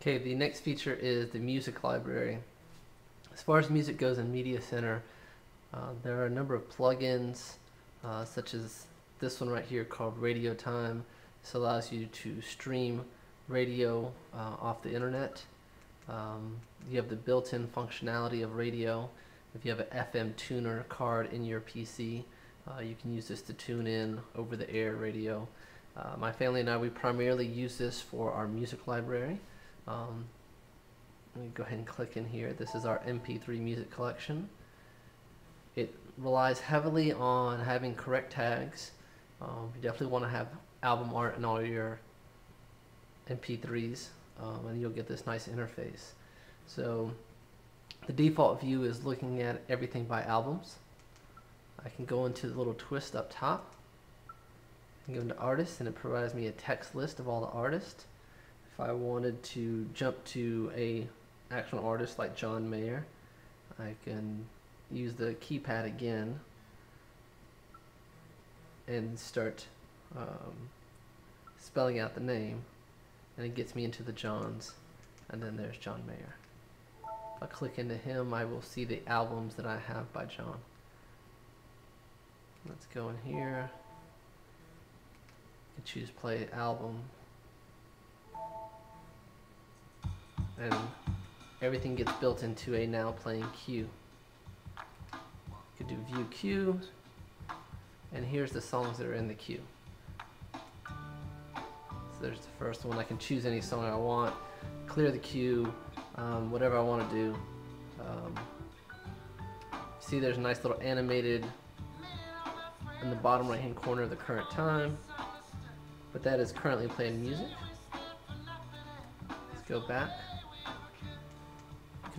Okay, the next feature is the music library. As far as music goes in Media Center, uh, there are a number of plugins, uh, such as this one right here called Radio Time. This allows you to stream radio uh, off the internet. Um, you have the built-in functionality of radio. If you have an FM tuner card in your PC, uh, you can use this to tune in over the air radio. Uh, my family and I, we primarily use this for our music library. Um, let me go ahead and click in here. This is our MP3 music collection. It relies heavily on having correct tags. Um, you definitely want to have album art in all your MP3s, um, and you'll get this nice interface. So the default view is looking at everything by albums. I can go into the little twist up top and go into artists and it provides me a text list of all the artists. If I wanted to jump to a actual artist like John Mayer, I can use the keypad again and start um, spelling out the name and it gets me into the Johns and then there's John Mayer. If I click into him I will see the albums that I have by John. Let's go in here and choose play album and everything gets built into a now playing queue. You do view queue and here's the songs that are in the queue. So there's the first one. I can choose any song I want, clear the queue, um, whatever I want to do. Um, see there's a nice little animated in the bottom right hand corner of the current time. But that is currently playing music. Let's go back.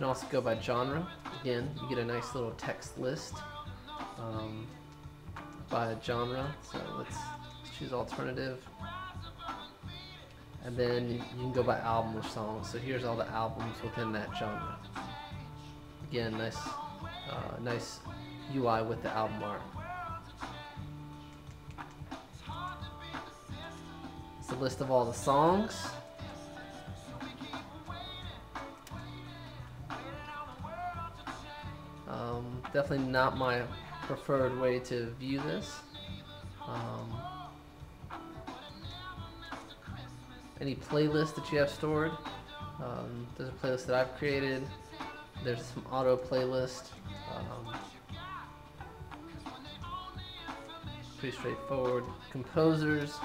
Can also go by genre. Again, you get a nice little text list um, by genre. So let's choose alternative. And then you can go by album or song. So here's all the albums within that genre. Again, nice, uh, nice UI with the album art. It's a list of all the songs. Um, definitely not my preferred way to view this. Um, any playlist that you have stored. Um, there's a playlist that I've created. There's some auto playlist. Um, pretty straightforward. Composers.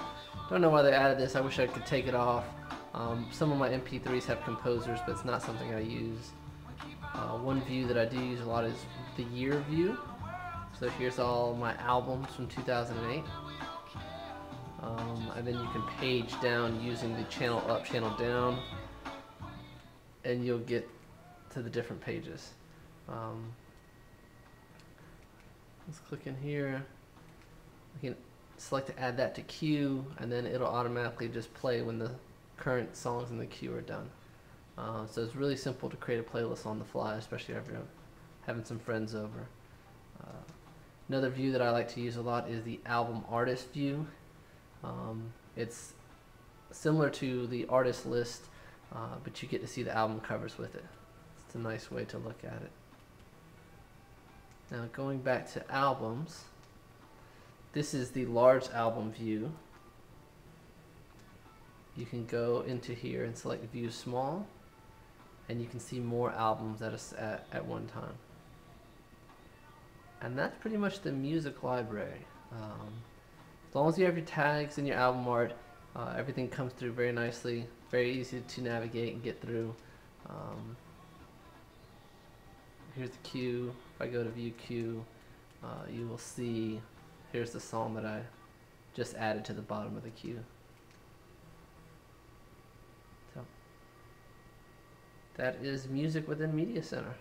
Don't know why they added this. I wish I could take it off. Um, some of my MP3s have composers, but it's not something I use. Uh, one view that I do use a lot is the year view. So here's all my albums from 2008. Um, and then you can page down using the channel up, channel down, and you'll get to the different pages. Um, let's click in here. We can select to add that to queue, and then it'll automatically just play when the current songs in the queue are done. Uh, so it's really simple to create a playlist on the fly, especially if you're having some friends over. Uh, another view that I like to use a lot is the album artist view. Um, it's similar to the artist list, uh, but you get to see the album covers with it. It's a nice way to look at it. Now going back to albums, this is the large album view. You can go into here and select view small and you can see more albums at, a, at, at one time. And that's pretty much the music library. Um, as long as you have your tags and your album art, uh, everything comes through very nicely, very easy to navigate and get through. Um, here's the queue. If I go to view queue, uh, you will see here's the song that I just added to the bottom of the queue. So that is music within Media Center.